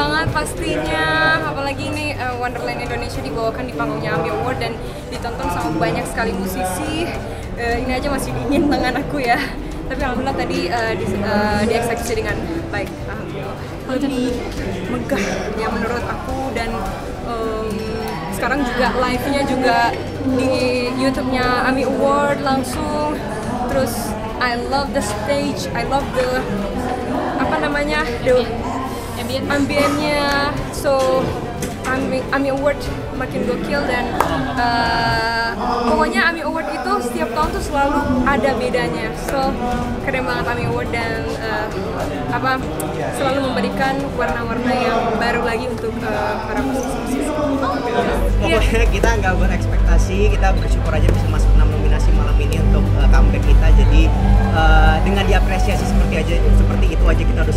banget pastinya. Apalagi ini uh, Wonderland Indonesia dibawakan di panggungnya AMI Award dan ditonton sama banyak sekali musisi. Uh, ini aja masih dingin tangan aku ya. Tapi alhamdulillah tadi uh, di, uh, dieksekusi dengan baik. Alhamdulillah. Lebih megah ya menurut aku dan um, sekarang juga live-nya juga di YouTube-nya AMI Award langsung. Terus I love the stage I love the apa namanya the ambiennya. So AMI, AMI Award makin gokil dan uh, pokoknya AMI Award itu setiap tahun tuh selalu ada bedanya. So keren banget AMI Award dan uh, apa selalu memberikan warna-warna yang baru lagi untuk uh, para musisi-musisi Pokoknya kita nggak berekspektasi, kita bersyukur aja bisa masuk 6 nominasi malam ini untuk uh, comeback kita. Jadi uh, dengan diapresiasi seperti aja seperti itu aja kita udah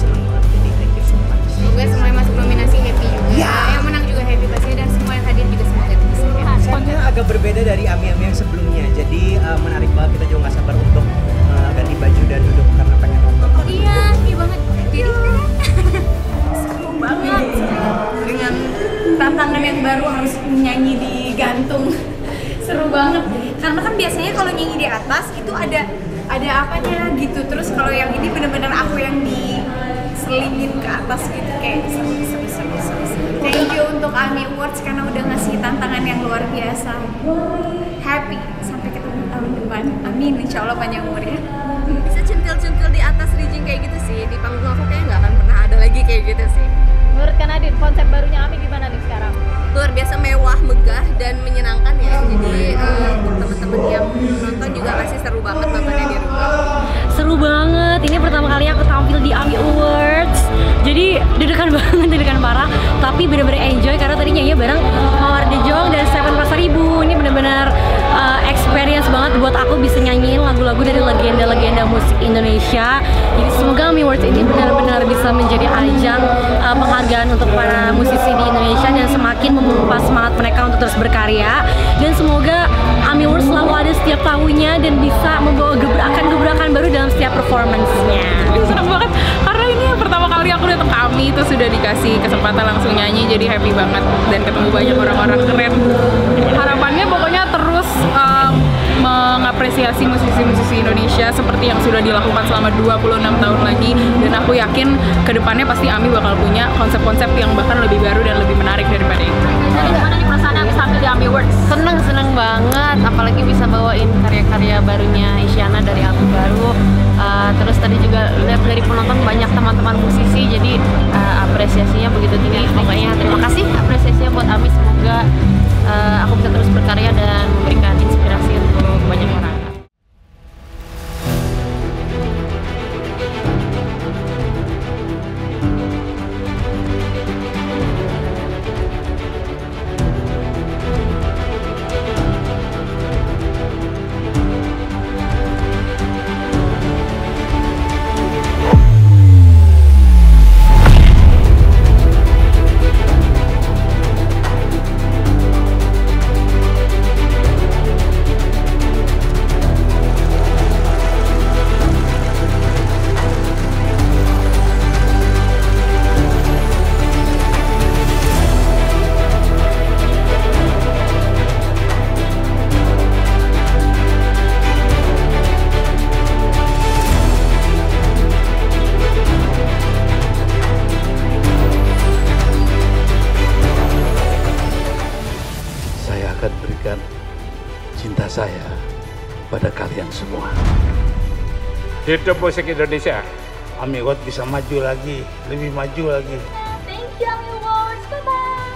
agak berbeda dari Ami-Ami yang sebelumnya. Jadi uh, menarik banget kita juga nggak sabar untuk uh, ganti baju dan duduk karena pengen nonton. Iya, happy banget. Jadi banget dengan tantangan yang baru harus nyanyi di gantung seru banget karena kan biasanya kalau nyanyi di atas itu ada ada apanya gitu terus kalau yang ini bener-bener aku yang diselingin ke atas gitu kayak seru seru seru seru, seru. thank you untuk AMI Awards karena tantangan yang luar biasa. Happy sampai ketemu tahun depan. Amin insya Allah panjang umurnya. Bisa centil-centil di atas rigging kayak gitu sih. Di panggung aku kayaknya nggak akan pernah ada lagi kayak gitu sih. Menurut Kanadin, konsep barunya Ami gimana nih sekarang? luar biasa mewah megah dan menyenangkan ya. Jadi eh, untuk teman-teman yang nonton juga pasti seru banget nontonnya di rumah. Seru banget, ini pertama kali aku tampil di AMI Awards. Jadi deg-degan banget, deg-degan parah. Tapi bener-bener enjoy karena tadi nyanyi bareng Bener-bener uh, experience banget buat aku bisa nyanyiin lagu-lagu dari legenda-legenda musik Indonesia. Jadi semoga AMI Awards ini benar-benar bisa menjadi ajang uh, penghargaan untuk para musisi di Indonesia Dan semakin memompa semangat mereka untuk terus berkarya. Dan semoga AMI Awards selalu ada setiap tahunnya dan bisa membawa gebrakan-gebrakan baru dalam setiap performance-nya. senang banget. Karena ini yang pertama kali aku datang ke AMI itu sudah dikasih kesempatan langsung nyanyi jadi happy banget. Dan ketemu banyak orang-orang keren mengapresiasi musisi-musisi Indonesia seperti yang sudah dilakukan selama 26 tahun lagi. Dan aku yakin ke depannya pasti AMI bakal punya konsep-konsep yang bahkan lebih baru dan lebih menarik daripada itu. Jadi gimana nih perasaannya bisa ambil di AMI Awards? Seneng, seneng banget. Apalagi bisa bawain karya-karya barunya Isyana dari album baru. Uh, terus tadi juga lihat dari penonton banyak teman-teman musisi jadi uh, apresiasinya begitu tinggi. Pokoknya terima kasih apresiasinya buat Ami pada kalian semua. Hidup musik Indonesia. Ami Award bisa maju lagi, lebih maju lagi. Thank you AMI Awards, bye-bye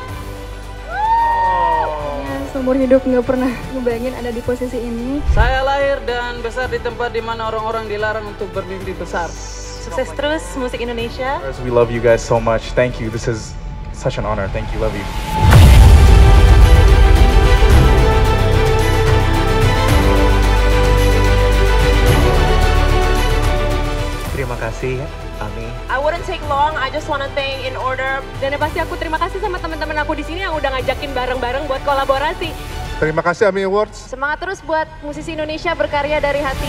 seumur hidup nggak pernah ngebayangin ada di posisi ini Saya lahir dan besar di tempat di mana orang-orang dilarang untuk bermimpi besar. Sukses terus musik Indonesia We love you guys so much. Thank you. This is such an honor. Thank you. Love you. Kasih Ami. I wouldn't take long, I just wanna thank in order Dan yang pasti aku terima kasih sama teman-teman aku di sini yang udah ngajakin bareng-bareng buat kolaborasi Terima kasih AMI Awards. Semangat terus buat musisi Indonesia berkarya dari hati.